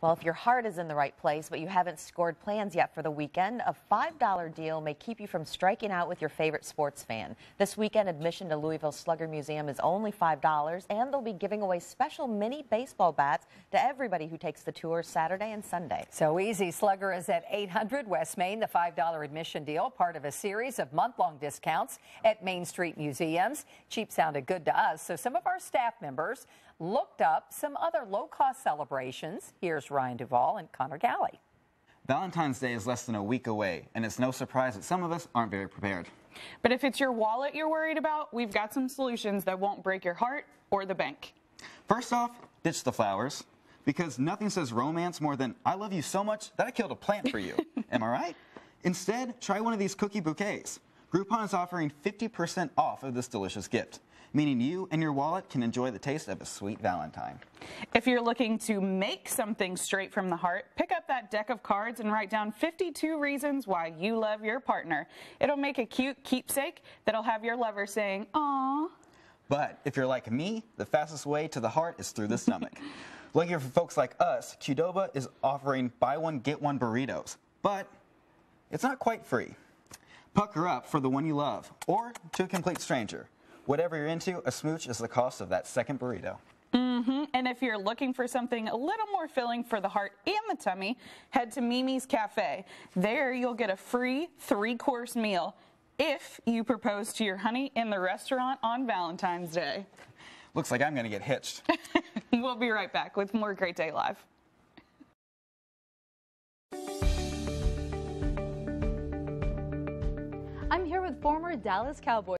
Well, if your heart is in the right place, but you haven't scored plans yet for the weekend, a $5 deal may keep you from striking out with your favorite sports fan. This weekend, admission to Louisville Slugger Museum is only $5, and they'll be giving away special mini baseball bats to everybody who takes the tour Saturday and Sunday. So easy. Slugger is at 800 West Main, the $5 admission deal, part of a series of month long discounts at Main Street museums. Cheap sounded good to us, so some of our staff members looked up some other low cost celebrations. Here's Ryan Duvall and Connor Galley. Valentine's Day is less than a week away, and it's no surprise that some of us aren't very prepared. But if it's your wallet you're worried about, we've got some solutions that won't break your heart or the bank. First off, ditch the flowers, because nothing says romance more than I love you so much that I killed a plant for you. Am I right? Instead, try one of these cookie bouquets. Groupon is offering 50% off of this delicious gift, meaning you and your wallet can enjoy the taste of a sweet Valentine. If you're looking to make something straight from the heart, pick up that deck of cards and write down 52 reasons why you love your partner. It'll make a cute keepsake that'll have your lover saying, "Aww." But if you're like me, the fastest way to the heart is through the stomach. Lucky for folks like us, Qdoba is offering buy one, get one burritos. But it's not quite free. Pucker up for the one you love, or to a complete stranger. Whatever you're into, a smooch is the cost of that second burrito. Mm-hmm. And if you're looking for something a little more filling for the heart and the tummy, head to Mimi's Cafe. There you'll get a free three course meal if you propose to your honey in the restaurant on Valentine's Day. Looks like I'm going to get hitched. we'll be right back with more Great Day Live. I'm here with former Dallas Cowboys.